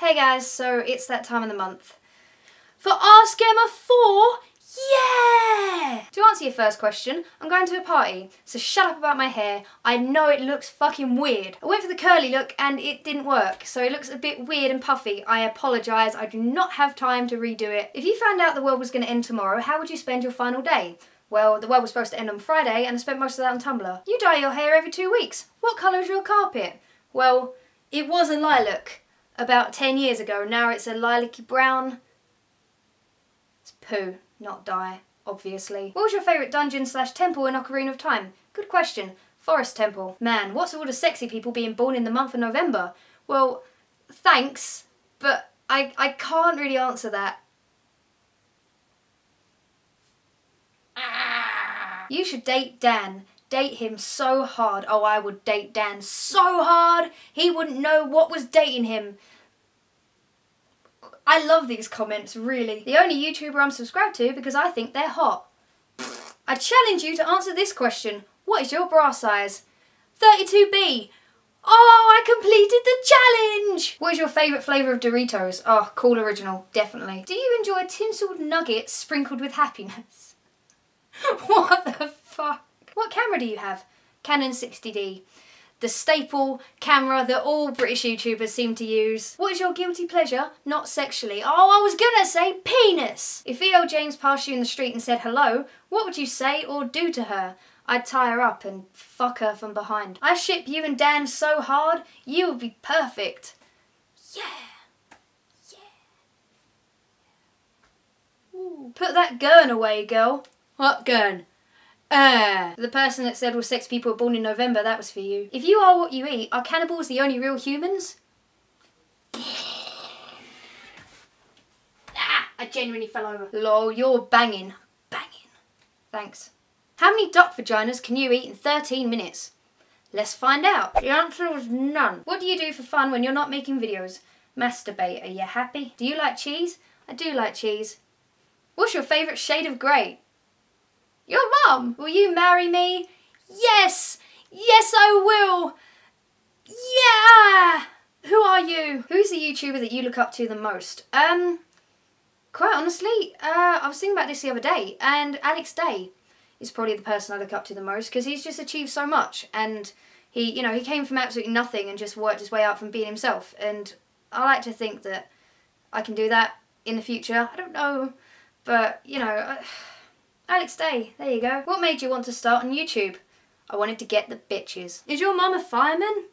Hey guys, so it's that time of the month. For Ask Emma 4, yeah! To answer your first question, I'm going to a party, so shut up about my hair. I know it looks fucking weird. I went for the curly look and it didn't work, so it looks a bit weird and puffy. I apologise, I do not have time to redo it. If you found out the world was going to end tomorrow, how would you spend your final day? Well, the world was supposed to end on Friday and I spent most of that on Tumblr. You dye your hair every two weeks. What colour is your carpet? Well, it was a lilac about 10 years ago. Now it's a lilac-y brown. It's poo not dye, obviously. What was your favourite dungeon slash temple in Ocarina of Time? Good question. Forest Temple. Man, what's all the sexy people being born in the month of November? Well, thanks, but I, I can't really answer that. You should date Dan. Date him so hard. Oh, I would date Dan so hard. He wouldn't know what was dating him. I love these comments, really. The only YouTuber I'm subscribed to because I think they're hot. I challenge you to answer this question. What is your bra size? 32B. Oh, I completed the challenge! What is your favourite flavour of Doritos? Oh, cool original, definitely. Do you enjoy tinselled nuggets sprinkled with happiness? what the fuck? What camera do you have? Canon 60D the staple camera that all British YouTubers seem to use. What is your guilty pleasure? Not sexually. Oh, I was gonna say penis! If E.L. James passed you in the street and said hello, what would you say or do to her? I'd tie her up and fuck her from behind. I ship you and Dan so hard, you would be perfect. Yeah. Put that gurn away, girl. What gurn? Uh, the person that said all sex people were born in November, that was for you. If you are what you eat, are cannibals the only real humans? ah, I genuinely fell over. Lol, you're banging. Banging. Thanks. How many duck vaginas can you eat in 13 minutes? Let's find out. The answer was none. What do you do for fun when you're not making videos? Masturbate. Are you happy? Do you like cheese? I do like cheese. What's your favourite shade of grey? Your mum, will you marry me? Yes, yes I will. Yeah. Who are you? Who's the YouTuber that you look up to the most? Um, quite honestly, uh, I was thinking about this the other day, and Alex Day is probably the person I look up to the most because he's just achieved so much, and he, you know, he came from absolutely nothing and just worked his way out from being himself, and I like to think that I can do that in the future. I don't know, but you know. I, Alex Day, there you go. What made you want to start on YouTube? I wanted to get the bitches. Is your mum a fireman?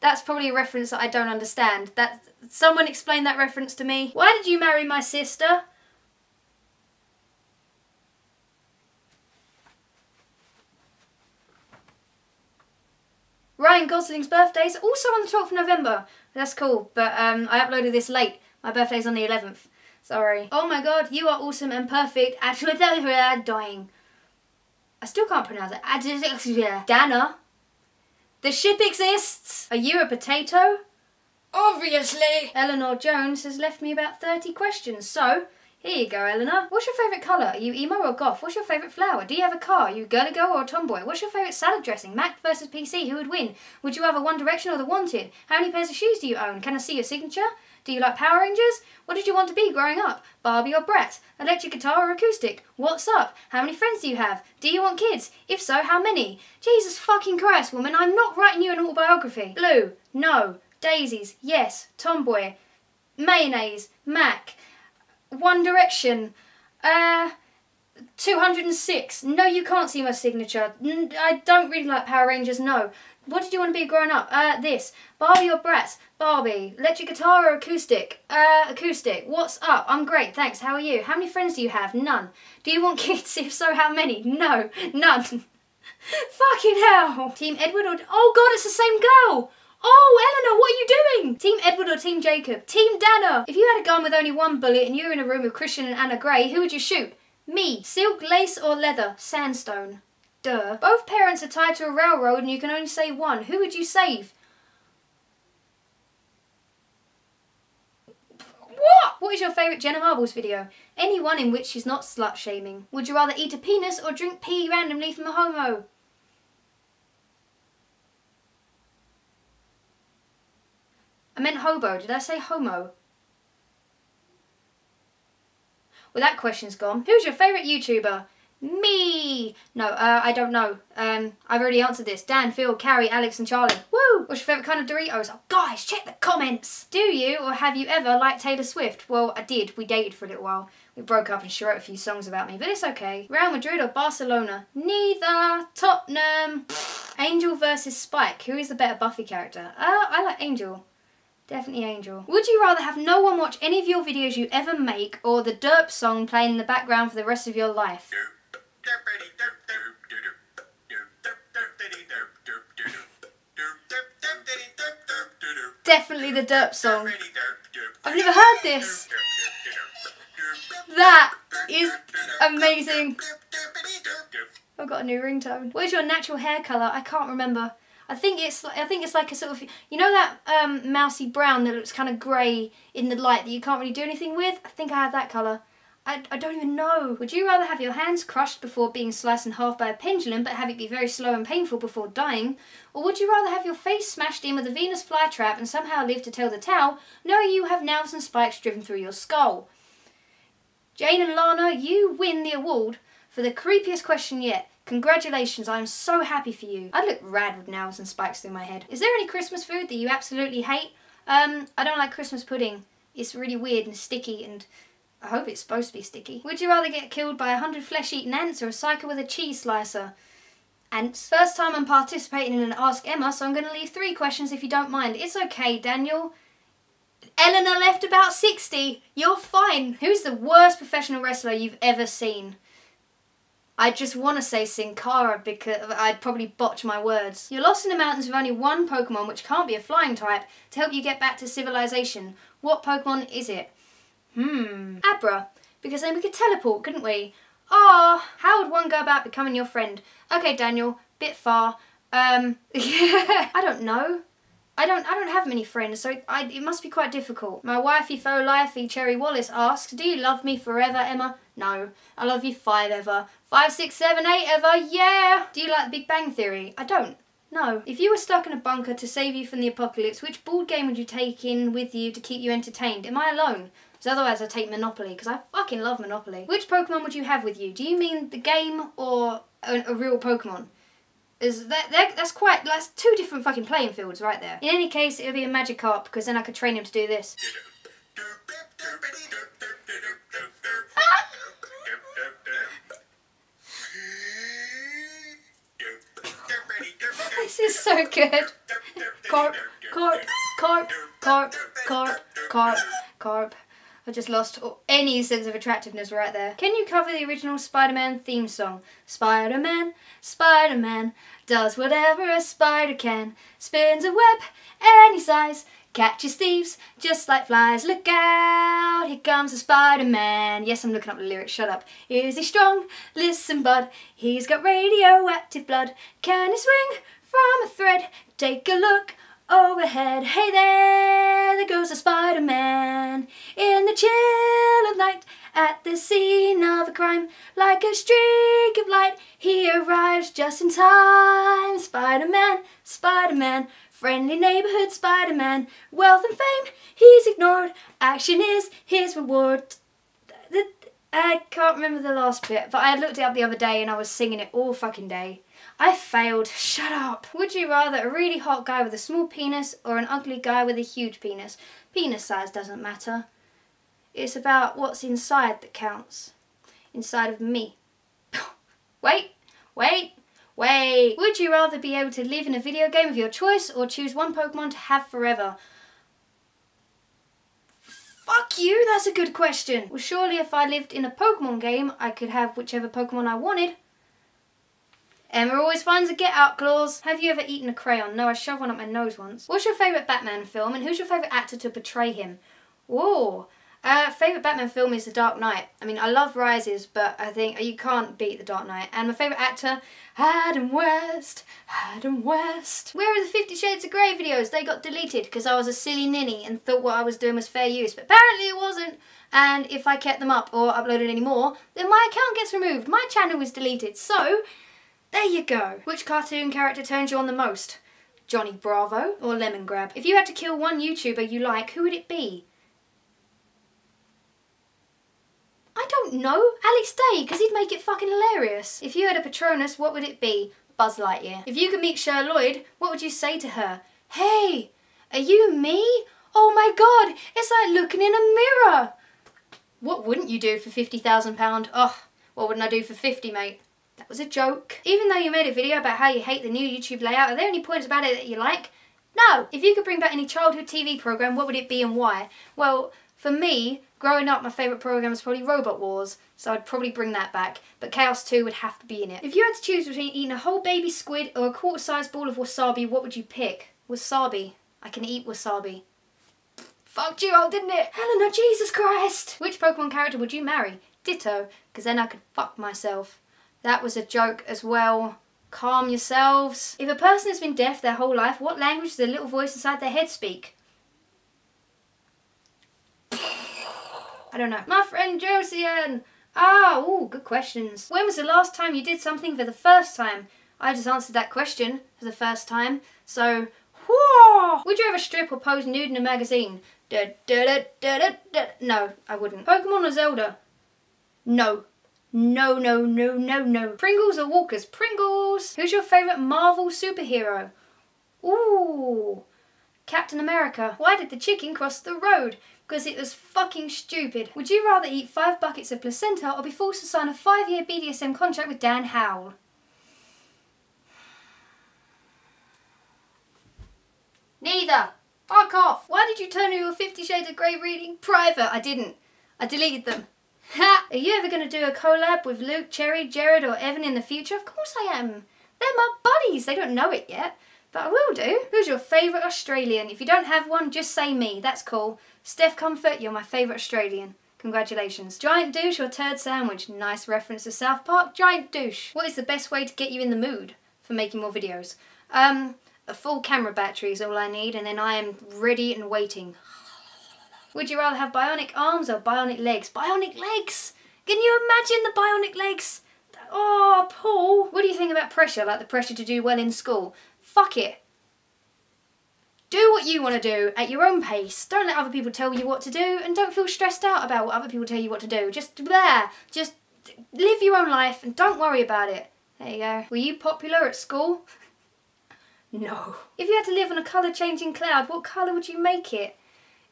That's probably a reference that I don't understand. That Someone explain that reference to me. Why did you marry my sister? Ryan Gosling's birthday is also on the 12th of November. That's cool, but um, I uploaded this late. My birthday's on the 11th. Sorry. Oh my god, you are awesome and perfect. Actually, dying. I still can't pronounce it. Dana. The ship exists. Are you a potato? Obviously. Eleanor Jones has left me about 30 questions, so here you go, Eleanor. What's your favourite colour? Are you emo or goth? What's your favourite flower? Do you have a car? Are you girly girl or a tomboy? What's your favourite salad dressing? Mac versus PC, who would win? Would you have a One Direction or The Wanted? How many pairs of shoes do you own? Can I see your signature? Do you like Power Rangers? What did you want to be growing up? Barbie or Bratz? Electric guitar or acoustic? What's up? How many friends do you have? Do you want kids? If so, how many? Jesus fucking Christ, woman, I'm not writing you an autobiography. Blue, no. Daisies, yes. Tomboy, mayonnaise, Mac, One Direction, uh, 206. No, you can't see my signature. I don't really like Power Rangers, no. What did you want to be growing up? Uh, this. Barbie or Bratz? Barbie. Electric guitar or acoustic? Uh, acoustic. What's up? I'm great, thanks. How are you? How many friends do you have? None. Do you want kids? If so, how many? No. None. Fucking hell. Team Edward or... Oh god, it's the same girl! Oh, Eleanor, what are you doing? Team Edward or Team Jacob? Team Dana! If you had a gun with only one bullet and you were in a room with Christian and Ana Grey, who would you shoot? Me. Silk, lace or leather? Sandstone. Duh. Both parents are tied to a railroad and you can only save one. Who would you save? What? What is your favourite Jenna Marbles video? Any one in which she's not slut shaming. Would you rather eat a penis or drink pee randomly from a homo? I meant hobo. Did I say homo? Well, that question's gone. Who's your favourite YouTuber? Me! No, uh, I don't know. Um, I've already answered this. Dan, Phil, Carrie, Alex and Charlie. Woo! What's your favourite kind of Doritos? Oh, guys, check the comments! Do you or have you ever liked Taylor Swift? Well, I did. We dated for a little while. We broke up and she wrote a few songs about me, but it's okay. Real Madrid or Barcelona? Neither. Tottenham. Angel versus Spike. Who is the better Buffy character? Uh, I like Angel. Definitely Angel. Would you rather have no one watch any of your videos you ever make or the derp song playing in the background for the rest of your life? Definitely the derp song. I've never heard this. That is amazing. I've got a new ringtone. What is your natural hair colour? I can't remember. I think it's I think it's like a sort of you know that um, mousy brown that looks kind of grey in the light that you can't really do anything with. I think I have that colour. I, I don't even know. Would you rather have your hands crushed before being sliced in half by a pendulum but have it be very slow and painful before dying? Or would you rather have your face smashed in with a Venus flytrap and somehow live to tell the tale, knowing you have nails and spikes driven through your skull? Jane and Lana, you win the award for the creepiest question yet. Congratulations, I'm so happy for you. I'd look rad with nails and spikes through my head. Is there any Christmas food that you absolutely hate? Um, I don't like Christmas pudding. It's really weird and sticky and I hope it's supposed to be sticky. Would you rather get killed by a hundred flesh-eating ants or a psycho with a cheese slicer? Ants. First time I'm participating in an Ask Emma, so I'm going to leave three questions if you don't mind. It's okay, Daniel. Eleanor left about 60. You're fine. Who's the worst professional wrestler you've ever seen? I just want to say Sin Cara because I'd probably botch my words. You're lost in the mountains with only one Pokemon which can't be a flying type to help you get back to civilization. What Pokemon is it? Hmm, Abra. Because then we could teleport, couldn't we? Ah, oh, how would one go about becoming your friend? Okay, Daniel, bit far. Um, I don't know. I don't I don't have many friends, so I, it must be quite difficult. My wifey faux lifey Cherry Wallace asks, Do you love me forever, Emma? No. I love you five ever. Five, six, seven, eight ever, yeah! Do you like the Big Bang Theory? I don't. No. If you were stuck in a bunker to save you from the apocalypse, which board game would you take in with you to keep you entertained? Am I alone? Because otherwise I'd take Monopoly, because I fucking love Monopoly. Which Pokemon would you have with you? Do you mean the game or a, a real Pokemon? is that, that that's quite that's two different fucking playing fields right there. In any case, it would be a Magikarp because then I could train him to do this. Good. Carp, carp, carp, carp, carp, carp, carp. I just lost any sense of attractiveness right there. Can you cover the original Spider-Man theme song? Spider-Man, Spider-Man, does whatever a spider can. Spins a web any size, catches thieves just like flies. Look out, here comes the Spider-Man. Yes, I'm looking up the lyrics, shut up. Is he strong? Listen, bud, he's got radioactive blood. Can he swing from a thread? Take a look overhead. Hey there, there goes the Spider-Man in the chill of night at the scene of a crime. Like a streak of light, he arrives just in time. Spider-Man, Spider-Man, friendly neighborhood Spider-Man. Wealth and fame, he's ignored. Action is his reward. I can't remember the last bit, but I looked it up the other day and I was singing it all fucking day. I failed. Shut up. Would you rather a really hot guy with a small penis or an ugly guy with a huge penis? Penis size doesn't matter. It's about what's inside that counts. Inside of me. wait, wait, wait. Would you rather be able to live in a video game of your choice or choose one Pokemon to have forever? Fuck you, that's a good question. Well, surely if I lived in a Pokemon game, I could have whichever Pokemon I wanted. Emma always finds a get out clause. Have you ever eaten a crayon? No, I shoved one up my nose once. What's your favourite Batman film and who's your favourite actor to portray him? Whoa. Uh, favourite Batman film is The Dark Knight. I mean, I love Rises, but I think you can't beat The Dark Knight. And my favourite actor, Adam West. Adam West. Where are the Fifty Shades of Grey videos? They got deleted because I was a silly ninny and thought what I was doing was fair use. But apparently it wasn't. And if I kept them up or uploaded any more, then my account gets removed. My channel was deleted. So, there you go. Which cartoon character turns you on the most? Johnny Bravo or Lemon Lemongrab? If you had to kill one YouTuber you like, who would it be? I don't know. Alex Day, because he'd make it fucking hilarious. If you had a Patronus, what would it be? Buzz Lightyear. If you could meet Cher Lloyd, what would you say to her? Hey, are you me? Oh my god, it's like looking in a mirror. What wouldn't you do for £50,000? Oh, what wouldn't I do for 50, mate? That was a joke. Even though you made a video about how you hate the new YouTube layout, are there any points about it that you like? No! If you could bring back any childhood TV programme, what would it be and why? Well, for me, growing up, my favourite programme was probably Robot Wars, so I'd probably bring that back, but Chaos 2 would have to be in it. If you had to choose between eating a whole baby squid or a quarter-sized ball of wasabi, what would you pick? Wasabi. I can eat wasabi. Fucked you all, didn't it? Helena, Jesus Christ! Which Pokemon character would you marry? Ditto, because then I could fuck myself. That was a joke as well. Calm yourselves. If a person has been deaf their whole life, what language does the little voice inside their head speak? I don't know. My friend Josian! Ah, oh, good questions. When was the last time you did something for the first time? I just answered that question for the first time, so whoa! Would you ever strip or pose nude in a magazine? Da, da, da, no, I wouldn't. Pokemon or Zelda? No. No, no, no, no, no. Pringles or Walkers? Pringles! Who's your favourite Marvel superhero? Ooh, Captain America. Why did the chicken cross the road? Because it was fucking stupid. Would you rather eat five buckets of placenta or be forced to sign a five-year BDSM contract with Dan Howell? Neither. Fuck off. Why did you turn your Fifty Shades of Grey reading private? I didn't. I deleted them. Ha! Are you ever going to do a collab with Luke, Cherry, Jared or Evan in the future? Of course I am. They're my buddies. They don't know it yet. But I will do. Who's your favourite Australian? If you don't have one, just say me. That's cool. Steph Comfort, you're my favourite Australian. Congratulations. Giant douche or turd sandwich? Nice reference to South Park. Giant douche. What is the best way to get you in the mood for making more videos? Um, a full camera battery is all I need and then I am ready and waiting. Would you rather have bionic arms or bionic legs? Bionic legs! Can you imagine the bionic legs? Oh, Paul. What do you think about pressure, like the pressure to do well in school? Fuck it. Do what you want to do at your own pace. Don't let other people tell you what to do and don't feel stressed out about what other people tell you what to do. Just there. Just live your own life and don't worry about it. There you go. Were you popular at school? no. If you had to live on a colour changing cloud, what colour would you make it?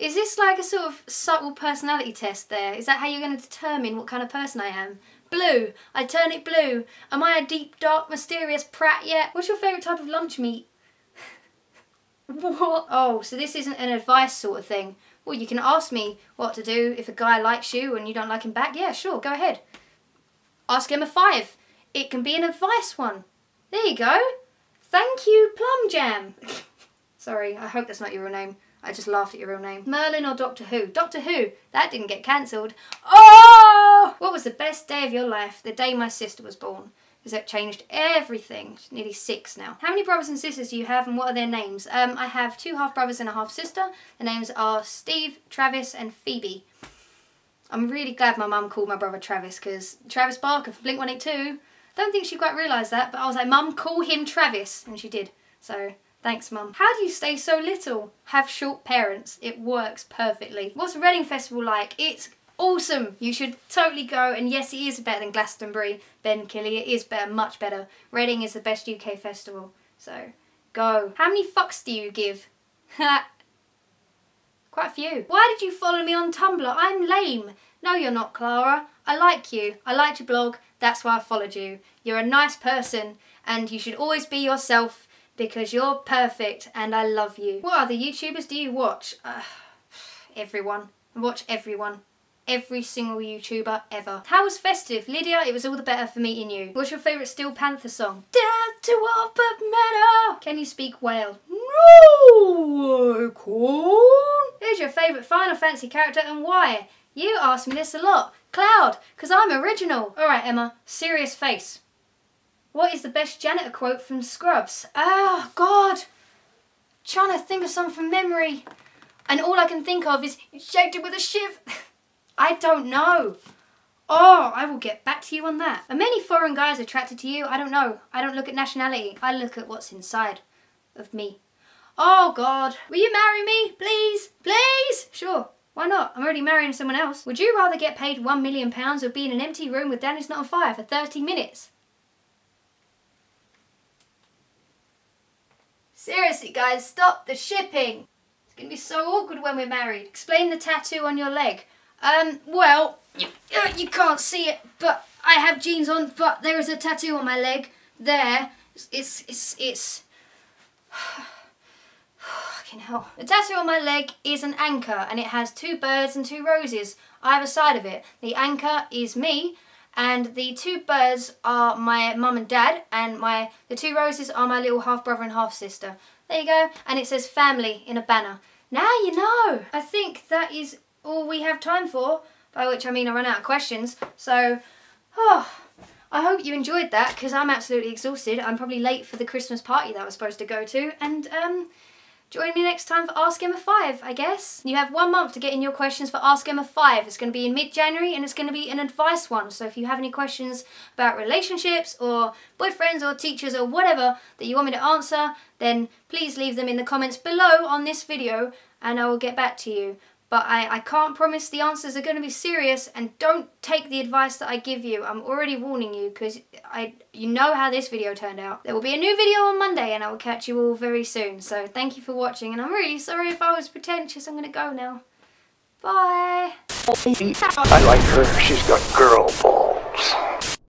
Is this like a sort of subtle personality test there? Is that how you're going to determine what kind of person I am? Blue. I turn it blue. Am I a deep, dark, mysterious prat yet? What's your favourite type of lunch meat? what? Oh, so this isn't an advice sort of thing. Well, you can ask me what to do if a guy likes you and you don't like him back. Yeah, sure, go ahead. Ask him a five. It can be an advice one. There you go. Thank you, Plum Jam. Sorry, I hope that's not your real name. I just laughed at your real name. Merlin or Doctor Who? Doctor Who. That didn't get cancelled. Oh! What was the best day of your life? The day my sister was born. Because that changed everything. She's nearly six now. How many brothers and sisters do you have and what are their names? Um, I have two half brothers and a half sister. The names are Steve, Travis and Phoebe. I'm really glad my mum called my brother Travis because Travis Barker for Blink-182. Don't think she quite realised that, but I was like, Mum, call him Travis. And she did. So Thanks, Mum. How do you stay so little? Have short parents. It works perfectly. What's Reading Festival like? It's awesome. You should totally go. And yes, it is better than Glastonbury, Ben Killy. It is better, much better. Reading is the best UK festival. So, go. How many fucks do you give? Quite a few. Why did you follow me on Tumblr? I'm lame. No, you're not, Clara. I like you. I liked your blog. That's why I followed you. You're a nice person and you should always be yourself because you're perfect and I love you. What other YouTubers do you watch? Uh, everyone. I watch everyone. Every single YouTuber ever. How was festive? Lydia, it was all the better for meeting you. What's your favourite Steel Panther song? Death to all but metal. Can you speak whale? No, I can't. Who's your favourite Final Fantasy character and why? You ask me this a lot. Cloud, because I'm original. Alright, Emma, serious face. What is the best janitor quote from Scrubs? Oh, God. trying to think of some from memory. And all I can think of is, you shaped it with a shiv. I don't know. Oh, I will get back to you on that. Are many foreign guys attracted to you? I don't know. I don't look at nationality. I look at what's inside. of me. Oh God, will you marry me, please? Please? Sure. Why not? I'm already marrying someone else. Would you rather get paid one million pounds or be in an empty room with Danisnotonfire for 30 minutes? Seriously, guys, stop the shipping. It's to be so awkward when we're married. Explain the tattoo on your leg. Um, well, you, uh, you can't see it, but I have jeans on, but there is a tattoo on my leg. There. It's, it's, it's, it's... Fucking hell. The tattoo on my leg is an anchor, and it has two birds and two roses either side of it. The anchor is me, and the two birds are my mum and dad, and my the two roses are my little half brother and half sister. There you go. And it says family in a banner. Now you know. I think that is all we have time for, by which I mean I run out of questions. So, oh, I hope you enjoyed that because I'm absolutely exhausted. I'm probably late for the Christmas party that I was supposed to go to, and um, Join me next time for Ask Emma 5, I guess. You have one month to get in your questions for Ask Emma 5. It's going to be in mid-January and it's going to be an advice one. So if you have any questions about relationships or boyfriends or teachers or whatever that you want me to answer, then please leave them in the comments below on this video and I will get back to you. But I, I can't promise the answers are going to be serious and don't take the advice that I give you. I'm already warning you because I you know how this video turned out. There will be a new video on Monday and I will catch you all very soon. So thank you for watching and I'm really sorry if I was pretentious. I'm going to go now. Bye. I like her. She's got girl balls.